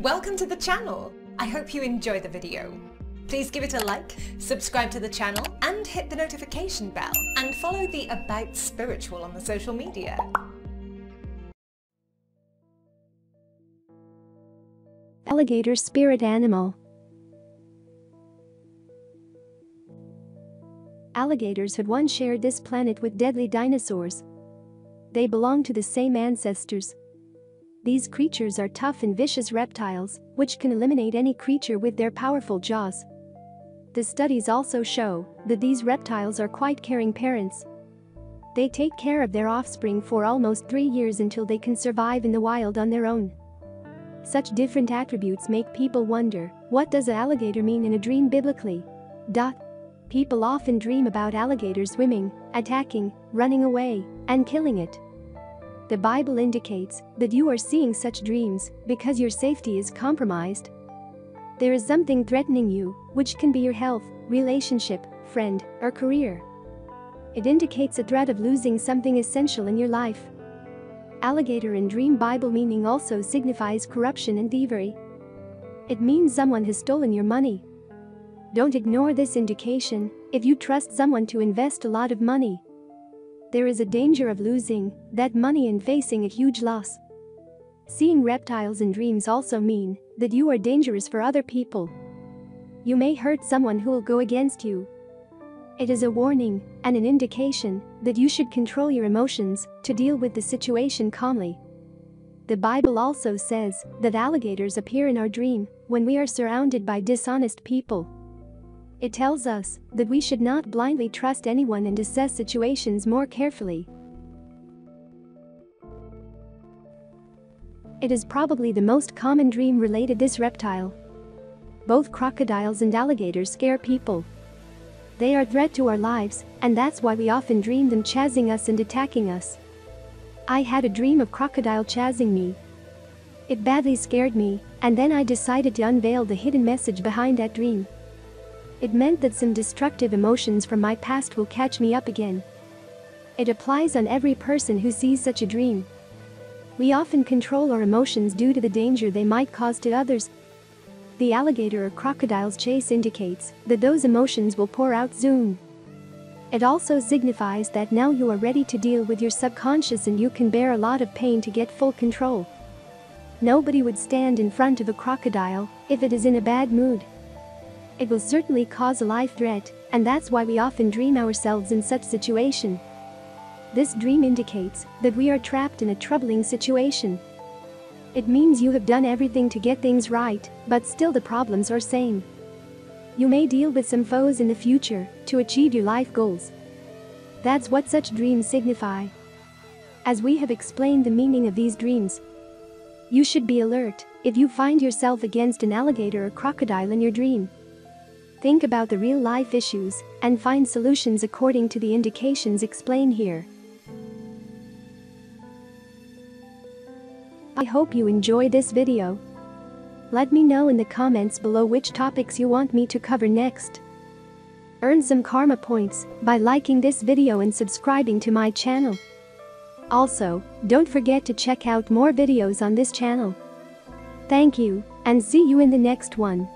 Welcome to the channel! I hope you enjoy the video. Please give it a like, subscribe to the channel and hit the notification bell and follow the About Spiritual on the social media. Alligator spirit animal. Alligators had once shared this planet with deadly dinosaurs. They belong to the same ancestors. These creatures are tough and vicious reptiles, which can eliminate any creature with their powerful jaws. The studies also show that these reptiles are quite caring parents. They take care of their offspring for almost three years until they can survive in the wild on their own. Such different attributes make people wonder, what does an alligator mean in a dream biblically? People often dream about alligators swimming, attacking, running away, and killing it. The Bible indicates that you are seeing such dreams because your safety is compromised. There is something threatening you, which can be your health, relationship, friend, or career. It indicates a threat of losing something essential in your life. Alligator in dream Bible meaning also signifies corruption and thievery. It means someone has stolen your money. Don't ignore this indication if you trust someone to invest a lot of money. There is a danger of losing that money and facing a huge loss. Seeing reptiles in dreams also mean that you are dangerous for other people. You may hurt someone who will go against you. It is a warning and an indication that you should control your emotions to deal with the situation calmly. The Bible also says that alligators appear in our dream when we are surrounded by dishonest people. It tells us that we should not blindly trust anyone and assess situations more carefully. It is probably the most common dream related this reptile. Both crocodiles and alligators scare people. They are a threat to our lives, and that's why we often dream them chasing us and attacking us. I had a dream of crocodile chasing me. It badly scared me, and then I decided to unveil the hidden message behind that dream. It meant that some destructive emotions from my past will catch me up again. It applies on every person who sees such a dream. We often control our emotions due to the danger they might cause to others. The alligator or crocodile's chase indicates that those emotions will pour out soon. It also signifies that now you are ready to deal with your subconscious and you can bear a lot of pain to get full control. Nobody would stand in front of a crocodile if it is in a bad mood. It will certainly cause a life threat, and that's why we often dream ourselves in such situation. This dream indicates that we are trapped in a troubling situation. It means you have done everything to get things right, but still the problems are same. You may deal with some foes in the future to achieve your life goals. That's what such dreams signify. As we have explained the meaning of these dreams, you should be alert if you find yourself against an alligator or crocodile in your dream. Think about the real life issues and find solutions according to the indications explained here. I hope you enjoy this video. Let me know in the comments below which topics you want me to cover next. Earn some karma points by liking this video and subscribing to my channel. Also, don't forget to check out more videos on this channel. Thank you, and see you in the next one.